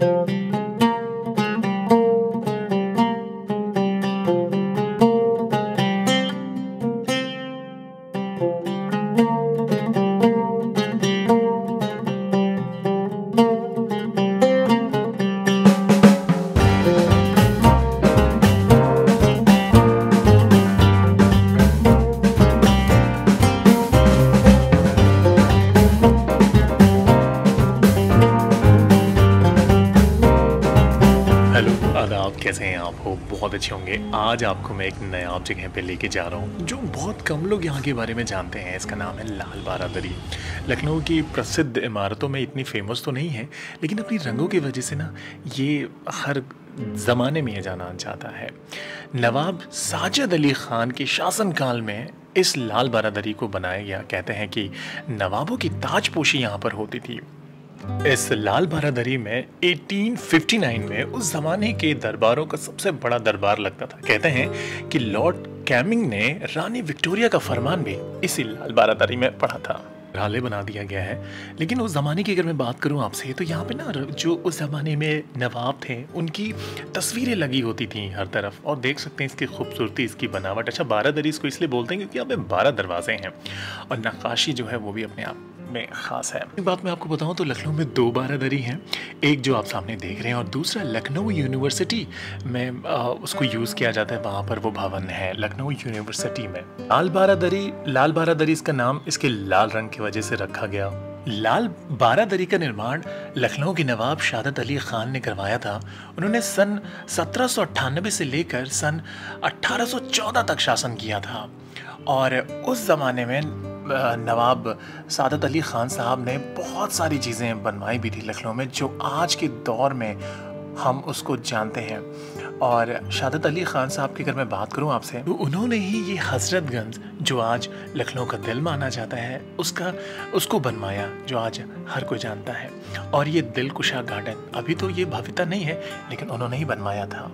Música आदाब कैसे हैं? आप हो, बहुत अच्छे होंगे। आज आपको मैं एक नया जगह पे लेके जा रहा हूँ, जो बहुत कम लोग यहाँ के बारे में जानते हैं। इसका नाम है लाल बारादरी। लखनऊ की प्रसिद्ध इमारतों में इतनी फ़ेमस तो नहीं है, लेकिन अपनी रंगों की वजह से ना, ये हर ज़माने में ये जाना जाता है। नवाब साजिद अली ख़ान के शासनकाल में इस लाल बारादरी को बनाया गया। कहते हैं कि नवाबों की ताजपोशी यहाँ पर होती थी। इस लाल बारादरी में 1859 में उस जमाने के दरबारों का सबसे बड़ा दरबार लगता था। कहते हैं कि लॉर्ड कैमिंग ने रानी विक्टोरिया का फरमान भी इसी लाल बारादरी में पढ़ा था। राले बना दिया गया है। लेकिन उस ज़माने की अगर मैं बात करूँ आपसे तो यहाँ पे ना जो उस ज़माने में नवाब थे, उनकी तस्वीरें लगी होती थी हर तरफ़। और देख सकते हैं इसकी खूबसूरती, इसकी बनावट। अच्छा बारह दरी इसको इसलिए बोलते हैं क्योंकि यहाँ पे बारह दरवाजे हैं। और नक्काशी जो है, वो भी अपने आप में ख़ास है। एक बात मैं आपको बताऊँ तो लखनऊ में दो बारादरी हैं। एक जो आप सामने देख रहे हैं और दूसरा लखनऊ यूनिवर्सिटी में आ, उसको यूज़ किया जाता है। वहाँ पर वो भवन है लखनऊ यूनिवर्सिटी में। लाल बारादरी लाल बारादरी इसका नाम इसके लाल रंग की वजह से रखा गया। लाल बारादरी का निर्माण लखनऊ के नवाब शादत अली ख़ान ने करवाया था। उन्होंने सन सत्रह सौ अट्ठानबे से लेकर सन 1814 तक शासन किया था। और उस ज़माने में नवाब सादत अली ख़ान साहब ने बहुत सारी चीज़ें बनवाई भी थी लखनऊ में, जो आज के दौर में हम उसको जानते हैं। और शादत अली ख़ान साहब की अगर मैं बात करूँ आपसे तो उन्होंने ही ये हजरतगंज, जो आज लखनऊ का दिल माना जाता है, उसका, उसको बनवाया, जो आज हर कोई जानता है। और ये दिलकुशा गार्डन, अभी तो ये भव्यता नहीं है, लेकिन उन्होंने ही बनवाया था।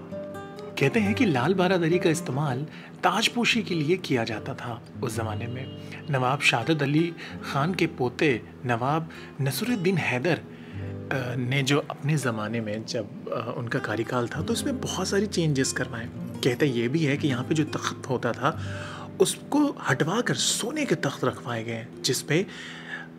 कहते हैं कि लाल बारादरी का इस्तेमाल ताजपोशी के लिए किया जाता था उस ज़माने में। नवाब शादत अली ख़ान के पोते नवाब नसरुद्दीन हैदर ने जो अपने ज़माने में जब उनका कार्यकाल था तो उसमें बहुत सारी चेंजेस करवाए। कहते ये भी है कि यहाँ पे जो तख्त होता था, उसको हटवा कर सोने के तख्त रखवाए गए जिस पे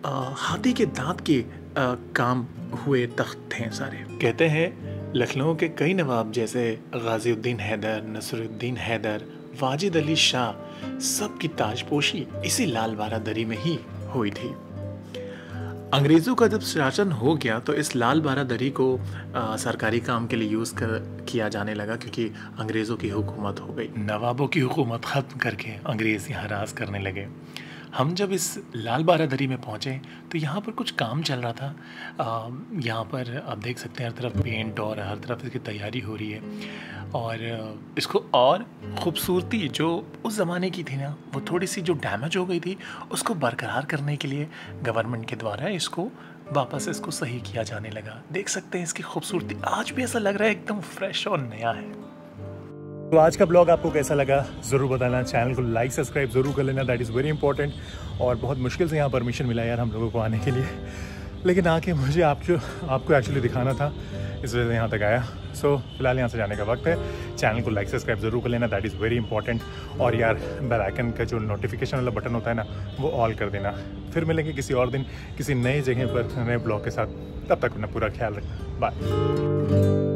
हाथी के दांत के काम हुए तख्त थे सारे। कहते हैं लखनऊ के कई नवाब जैसे गाजीउद्दीन हैदर नसरुद्दीन हैदर वाजिद अली शाह सब की ताजपोशी इसी लाल बारादरी में ही हुई थी। अंग्रेज़ों का जब शासन हो गया तो इस लाल बारादरी को आ, सरकारी काम के लिए यूज़ कर किया जाने लगा क्योंकि अंग्रेज़ों की हुकूमत हो गई। नवाबों की हुकूमत ख़त्म करके अंग्रेज़ यहाँ राज करने लगे। हम जब इस लाल बारादरी में पहुँचे तो यहाँ पर कुछ काम चल रहा था। यहाँ पर आप देख सकते हैं हर तरफ़ पेंट और हर तरफ़ इसकी तैयारी हो रही है। और इसको और ख़ूबसूरती जो उस ज़माने की थी ना, वो थोड़ी सी जो डैमेज हो गई थी, उसको बरकरार करने के लिए गवर्नमेंट के द्वारा इसको वापस इसको सही किया जाने लगा। देख सकते हैं इसकी खूबसूरती। आज भी ऐसा लग रहा है एकदम फ्रेश और नया है। तो आज का ब्लॉग आपको कैसा लगा? ज़रूर बताना। चैनल को लाइक सब्सक्राइब ज़रूर कर लेना। दैट इज़ वेरी इंपॉर्टेंट और बहुत मुश्किल से यहाँ परमिशन मिला यार हम लोगों को आने के लिए। लेकिन आके मुझे आप जो आपको एक्चुअली दिखाना था। इस वजह से यहाँ तक आया। सो फ़िलहाल यहाँ से जाने का वक्त है। चैनल को लाइक सब्सक्राइब ज़रूर कर लेना। दैट इज़ वेरी इंपॉर्टेंट और यार बेल आइकन का जो नोटिफिकेशन वाला बटन होता है ना, वो ऑल कर देना। फिर मिलेंगे किसी और दिन, किसी नए जगह पर, नए ब्लॉग के साथ। तब तक अपना पूरा ख्याल रखना। बाय